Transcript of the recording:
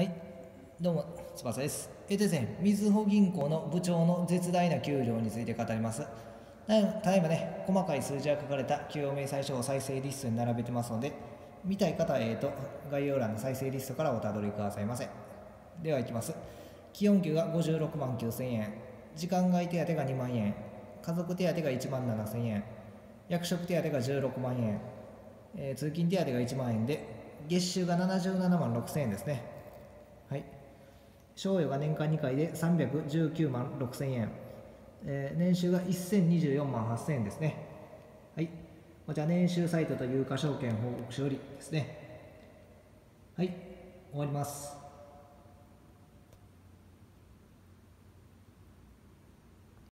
はい、どうも、翼です。えーとですね、みずほ銀行の部長の絶大な給料について語ります。ただいまね、細かい数字が書かれた給与明細書を再生リストに並べてますので、見たい方は、えーと、概要欄の再生リストからおたどりくださいませ。では、いきます。基本給が56万9000円、時間外手当が2万円、家族手当が1万7000円、役職手当が16万円、えー通勤手当が1万円で、月収が77万6000円ですね。はい。賞与が年間2回で319万6000円。えー年収が1024万8000円ですね。はい。こちら年収サイトと有価証券報告書よりですね。はい。終わります。